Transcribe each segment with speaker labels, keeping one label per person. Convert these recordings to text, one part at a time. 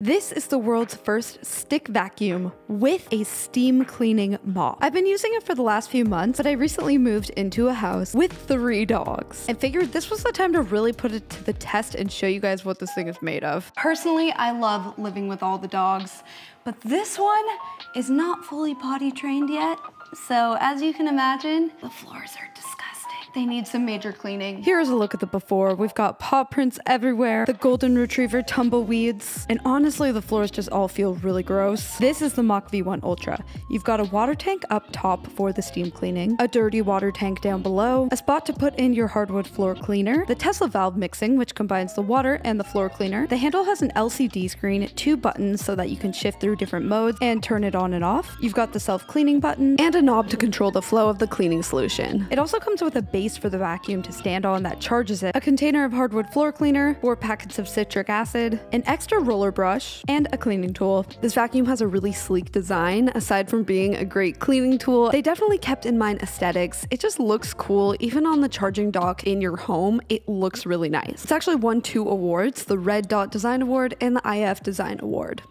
Speaker 1: This is the world's first stick vacuum with a steam cleaning mop. I've been using it for the last few months, but I recently moved into a house with three dogs and figured this was the time to really put it to the test and show you guys what this thing is made of. Personally, I love living with all the dogs, but this one is not fully potty trained yet. So as you can imagine, the floors are disgusting. They need some major cleaning. Here's a look at the before. We've got paw prints everywhere, the golden retriever tumbleweeds, and honestly, the floors just all feel really gross. This is the Mach V1 Ultra. You've got a water tank up top for the steam cleaning, a dirty water tank down below, a spot to put in your hardwood floor cleaner, the Tesla valve mixing, which combines the water and the floor cleaner. The handle has an LCD screen, two buttons so that you can shift through different modes and turn it on and off. You've got the self-cleaning button and a knob to control the flow of the cleaning solution. It also comes with a base for the vacuum to stand on that charges it, a container of hardwood floor cleaner, four packets of citric acid, an extra roller brush, and a cleaning tool. This vacuum has a really sleek design. Aside from being a great cleaning tool, they definitely kept in mind aesthetics. It just looks cool. Even on the charging dock in your home, it looks really nice. It's actually won two awards, the Red Dot Design Award and the IF Design Award.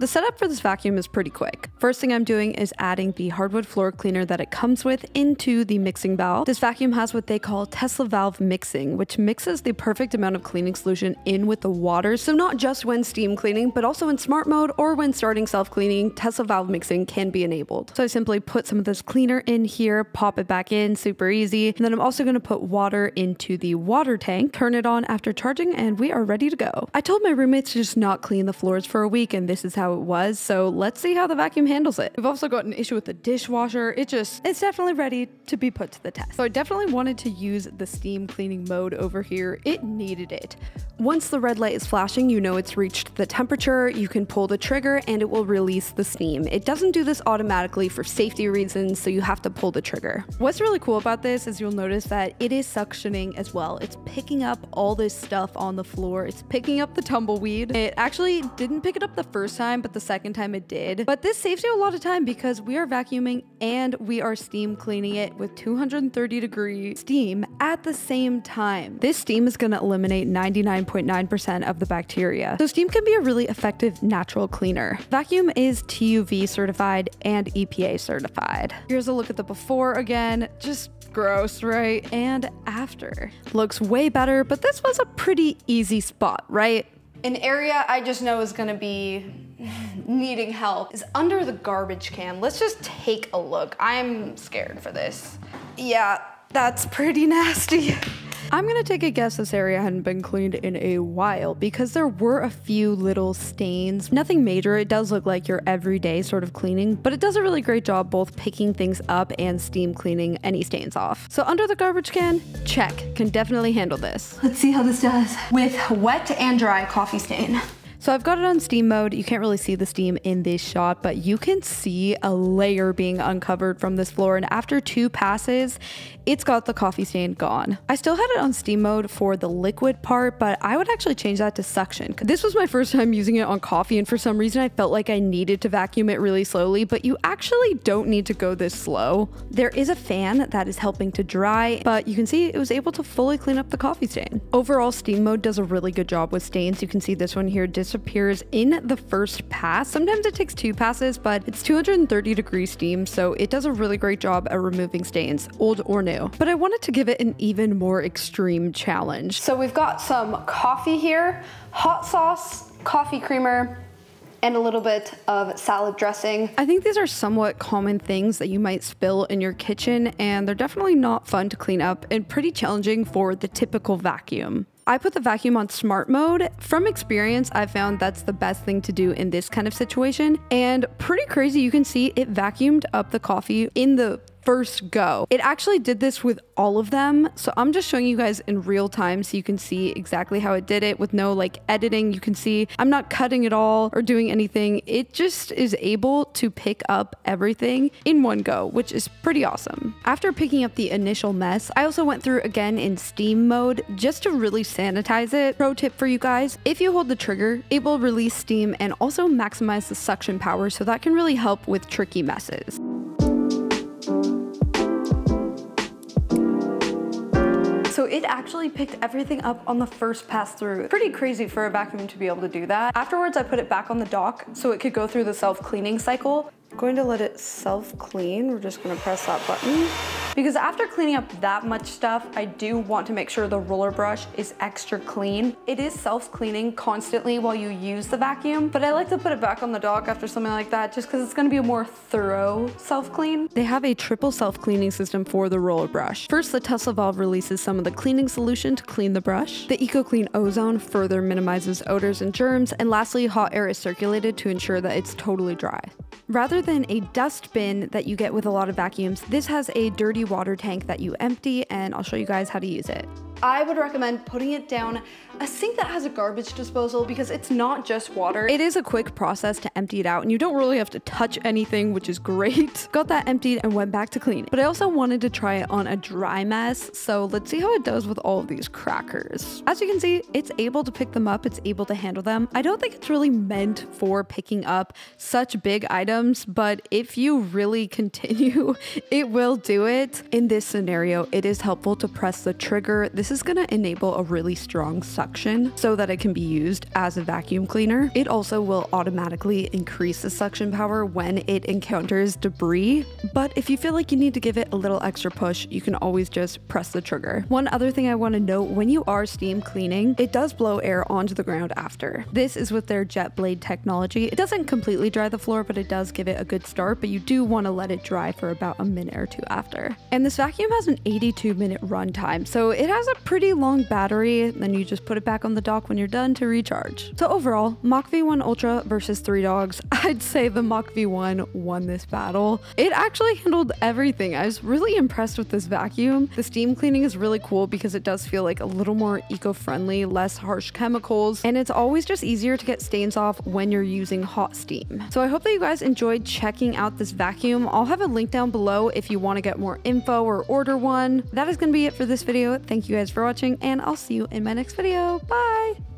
Speaker 1: The setup for this vacuum is pretty quick. First thing I'm doing is adding the hardwood floor cleaner that it comes with into the mixing valve. This vacuum has what they call Tesla valve mixing, which mixes the perfect amount of cleaning solution in with the water. So not just when steam cleaning, but also in smart mode or when starting self-cleaning, Tesla valve mixing can be enabled. So I simply put some of this cleaner in here, pop it back in, super easy. And then I'm also gonna put water into the water tank, turn it on after charging, and we are ready to go. I told my roommates to just not clean the floors for a week, and this is how how it was. So let's see how the vacuum handles it. We've also got an issue with the dishwasher. It just, it's definitely ready to be put to the test. So I definitely wanted to use the steam cleaning mode over here. It needed it. Once the red light is flashing, you know it's reached the temperature, you can pull the trigger and it will release the steam. It doesn't do this automatically for safety reasons, so you have to pull the trigger. What's really cool about this is you'll notice that it is suctioning as well. It's picking up all this stuff on the floor. It's picking up the tumbleweed. It actually didn't pick it up the first time, but the second time it did. But this saves you a lot of time because we are vacuuming and we are steam cleaning it with 230 degree steam at the same time. This steam is gonna eliminate 99.9% of the bacteria. So steam can be a really effective natural cleaner. Vacuum is TUV certified and EPA certified. Here's a look at the before again, just gross, right? And after. Looks way better, but this was a pretty easy spot, right? An area I just know is gonna be needing help is under the garbage can. Let's just take a look. I'm scared for this. Yeah, that's pretty nasty. I'm gonna take a guess this area hadn't been cleaned in a while because there were a few little stains. Nothing major, it does look like your everyday sort of cleaning, but it does a really great job both picking things up and steam cleaning any stains off. So under the garbage can, check, can definitely handle this. Let's see how this does with wet and dry coffee stain. So I've got it on steam mode. You can't really see the steam in this shot, but you can see a layer being uncovered from this floor. And after two passes, it's got the coffee stain gone. I still had it on steam mode for the liquid part, but I would actually change that to suction. This was my first time using it on coffee, and for some reason I felt like I needed to vacuum it really slowly, but you actually don't need to go this slow. There is a fan that is helping to dry, but you can see it was able to fully clean up the coffee stain. Overall, steam mode does a really good job with stains. You can see this one here disappears in the first pass. Sometimes it takes two passes, but it's 230 degree steam, so it does a really great job at removing stains, old or new. But I wanted to give it an even more extreme challenge. So we've got some coffee here, hot sauce, coffee creamer, and a little bit of salad dressing. I think these are somewhat common things that you might spill in your kitchen, and they're definitely not fun to clean up and pretty challenging for the typical vacuum. I put the vacuum on smart mode. From experience, I found that's the best thing to do in this kind of situation. And pretty crazy, you can see it vacuumed up the coffee in the first go. It actually did this with all of them. So I'm just showing you guys in real time so you can see exactly how it did it with no like editing. You can see I'm not cutting it all or doing anything. It just is able to pick up everything in one go, which is pretty awesome. After picking up the initial mess, I also went through again in steam mode just to really sanitize it. Pro tip for you guys, if you hold the trigger, it will release steam and also maximize the suction power so that can really help with tricky messes. So it actually picked everything up on the first pass through. Pretty crazy for a vacuum to be able to do that. Afterwards, I put it back on the dock so it could go through the self-cleaning cycle. I'm going to let it self-clean. We're just gonna press that button. Because after cleaning up that much stuff, I do want to make sure the roller brush is extra clean. It is self-cleaning constantly while you use the vacuum, but I like to put it back on the dock after something like that just because it's gonna be a more thorough self-clean. They have a triple self-cleaning system for the roller brush. First, the Tesla valve releases some of the cleaning solution to clean the brush. The EcoClean ozone further minimizes odors and germs. And lastly, hot air is circulated to ensure that it's totally dry. Rather than a dust bin that you get with a lot of vacuums, this has a dirty water tank that you empty and I'll show you guys how to use it. I would recommend putting it down a sink that has a garbage disposal because it's not just water. It is a quick process to empty it out and you don't really have to touch anything, which is great. Got that emptied and went back to clean. But I also wanted to try it on a dry mess. So let's see how it does with all of these crackers. As you can see, it's able to pick them up. It's able to handle them. I don't think it's really meant for picking up such big items, but if you really continue, it will do it. In this scenario, it is helpful to press the trigger. This is gonna enable a really strong suction so that it can be used as a vacuum cleaner. It also will automatically increase the suction power when it encounters debris. But if you feel like you need to give it a little extra push, you can always just press the trigger. One other thing I wanna note, when you are steam cleaning, it does blow air onto the ground after. This is with their jet blade technology. It doesn't completely dry the floor, but it does give it a good start, but you do wanna let it dry for about a minute or two after. And this vacuum has an 82 minute runtime, so it has a pretty long battery, then you just put it back on the dock when you're done to recharge. So overall, Mach V1 Ultra versus Three Dogs, I'd say the Mach V1 won this battle. It actually handled everything. I was really impressed with this vacuum. The steam cleaning is really cool because it does feel like a little more eco-friendly, less harsh chemicals, and it's always just easier to get stains off when you're using hot steam. So I hope that you guys enjoyed checking out this vacuum. I'll have a link down below if you want to get more info or order one. That is going to be it for this video. Thank you guys for watching, and I'll see you in my next video. Bye!